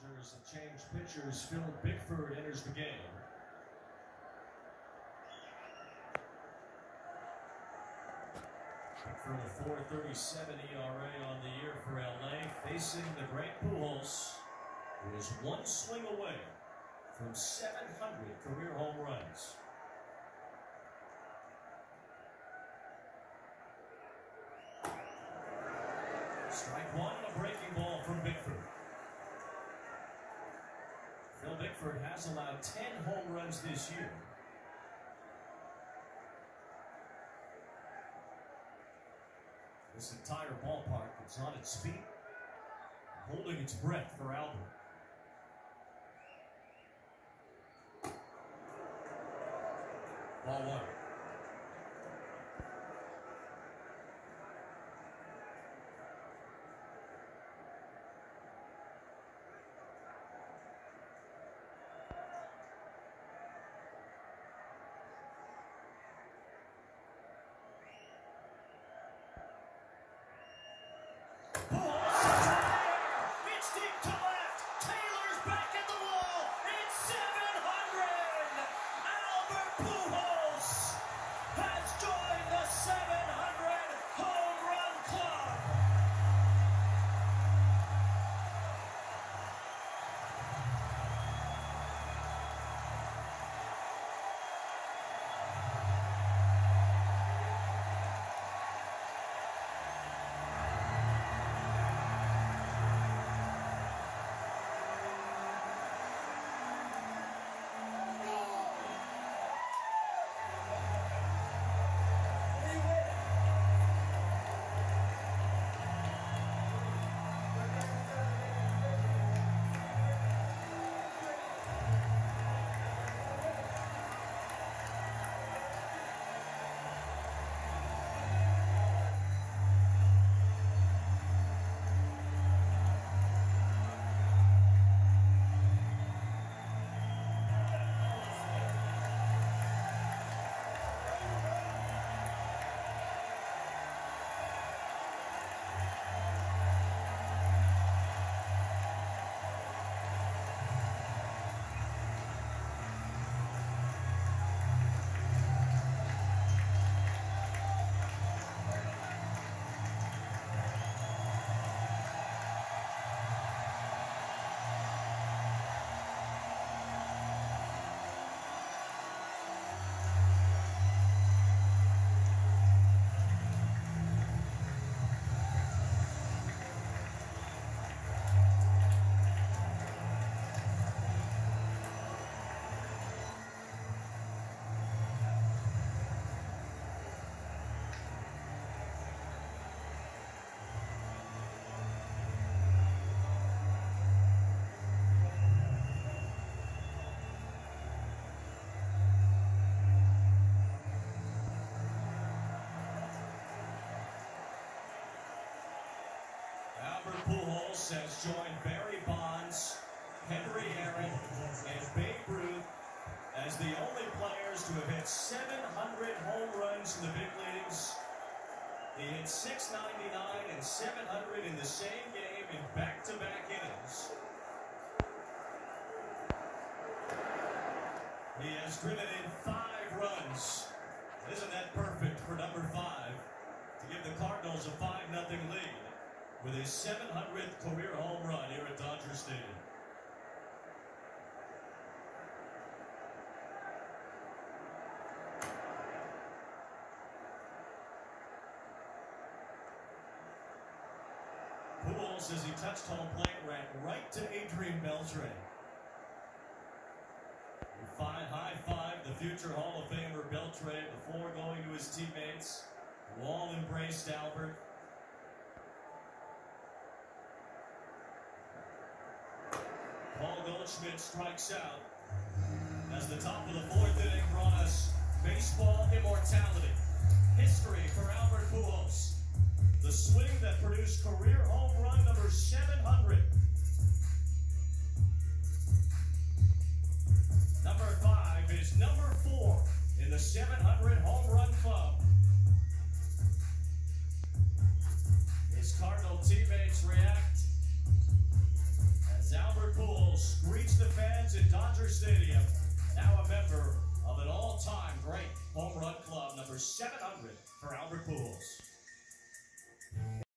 Dodgers have changed pitchers. Phil Bickford enters the game. For a 4.37 ERA on the year for LA, facing the great Pujols, who is one swing away from 700 career home runs. Strike one, a breaking ball from Bickford. Phil Bickford has allowed 10 home runs this year. This entire ballpark is on its feet, holding its breath for Albert. Ball one. Pujols has joined Barry Bonds, Henry Aaron, and Babe Ruth as the only players to have hit 700 home runs in the big leagues. He hit 699 and 700 in the same game in back-to-back innings. He has driven in five runs. Isn't that perfect for number five to give the Cardinals a 5 0 lead with his 700th career home run here at Dodger Stadium? Pujols, as he touched home plate, ran right to Adrian Beltre. Five, high five the future Hall of Famer Beltre before going to his teammates, who all embraced Albert. Goldschmidt strikes out as the top of the fourth inning brought us baseball immortality. History for Albert Pujols. The swing that produced career home Dodger Stadium, now a member of an all-time great home run club, number 700 for Albert Pujols.